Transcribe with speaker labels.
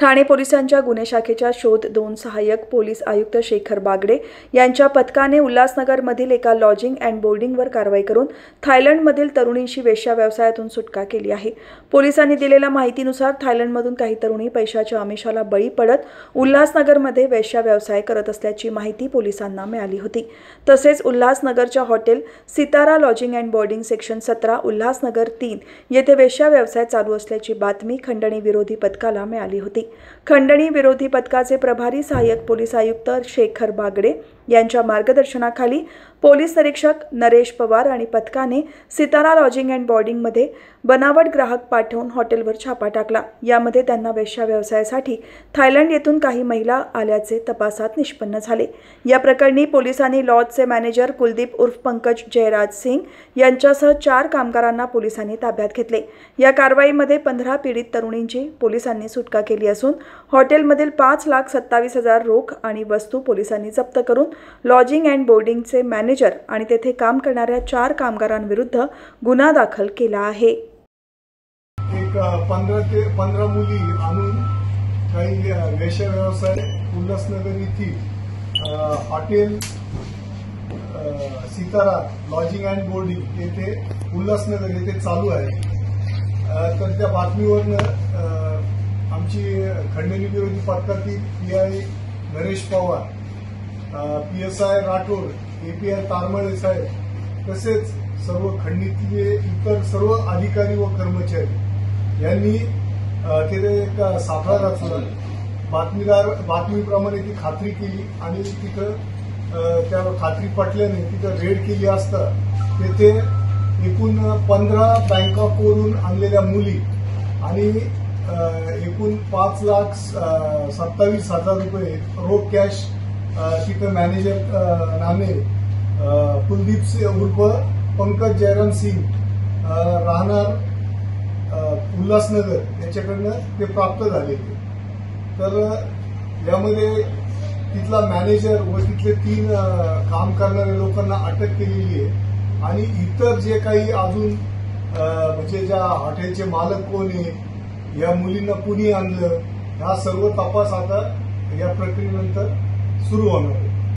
Speaker 1: ठाणे पोलिसांच्या गुन्हे शाखेच्या शोध दोन सहाय्यक पोलीस आयुक्त शेखर बागडे यांच्या पथकाने उल्हासनगरमधील एका लॉजिंग अँड बोर्डिंगवर कारवाई करून थायलंडमधील तरुणींशी वेश्या व्यवसायातून सुटका केली आहे. पोलिसांनी दिलेल्या माहितीनुसार थायलंडमधून काही तरुणी पैशाच्या आमिषाला बळी पडत उल्हासनगरमध्ये वेश्या व्यवसाय करत असल्याची माहिती पोलिसांना मिळाली होती. तसेच उल्हासनगरच्या hotel Sitara lodging and boarding section सतरा उल्हासनगर तीन येथे वेश्या व्यवसाय चालू असल्याची बातमी खंडणी विरोधी पथकाला मिळाली होती. खंडणी विरोधी पथकाचे प्रभारी सहाय्यक पोलीस आयुक्त शेखर बागडे यांच्या मार्गदर्शनाखाली पोलीस निरीक्षक नरेश पवार आणि पथकाने सितारा लॉजिंग अँड बॉर्डिंगमध्ये बनावट ग्राहक पाठवून हॉटेलवर छापा टाकला. यामध्ये त्यांना वेश्या व्यवसायासाठी थायलंड येथून काही महिला आल्याचे तपासात निष्पन्न झाले. या प्रकरणी पोलिसांनी लॉजचे मॅनेजर कुलदीप उर्फ पंकज जयराज सिंग यांच्यासह चार कामगारांना पोलिसांनी ताब्यात घेतले. या कारवाईमध्ये पंधरा पीडित तरुणींची पोलिसांनी सुटका केली असून हॉटेलमधील पाच लाख सत्तावीस हजार रोख आणि वस्तू पोलिसांनी जप्त करून लॉजिंग अँड बोर्डिंगचे मॅनेजर आणि तेथे काम करणाऱ्या चार कामगारांविरुद्ध गुन्हा दाखल केला आहे.
Speaker 2: एक पंधरा ते पंधरा मुली आणून काही व्यवसाय उल्हासनगर येथील hotel Sitara lodging and boarding येथे उल्हासनगर येथे चालू आहे. तर त्या बातमीवरनं आमची खंडणी विरोधी पथकातील P I Naresh Pawar. P S I Rathod API Tarmale साहेब तसेच सर्व खंडीतले इतर सर्व अधिकारी व कर्मचारी यांनी तिथे एक सापळा रचला बातमीदार बातमीप्रमाणे ती खात्री केली आणि तिथं त्या खात्री पटल्याने तिथं रेड केली असता तेथे एकूण पंधरा बँकॉकवरून आणलेल्या मुली आणि एकूण पाच लाख सत्तावीस हजार रुपये रोख कॅश तिथं मॅनेजर नामे कुलदीप सिंह उर्फ पंकज जयराम सिंग राहणार उल्हासनगर याच्याकडनं ते प्राप्त झाले तर यामध्ये तिथला मॅनेजर व तिथले तीन काम करणाऱ्या लोकांना अटक केलेली आहे. आणि इतर जे काही अजून म्हणजे ज्या हॉटेलचे मालक कोण आहे या मुलींना कुणी आणलं हा सर्व तपास आता या प्रक्रियेनंतर सुरू होणार. आहे